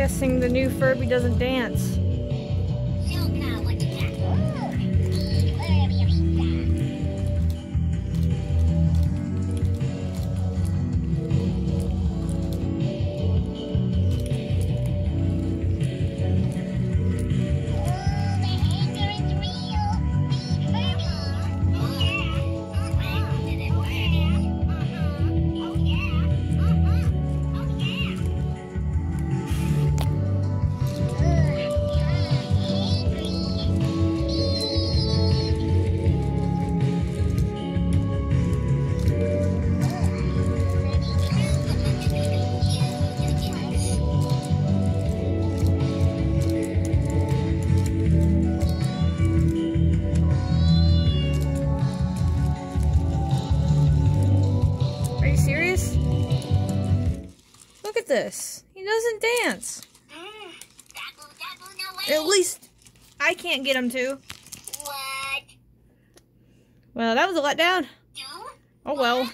guessing the new Furby doesn't dance. This. He doesn't dance. At least I can't get him to. What? Well, that was a letdown. Do? Oh well.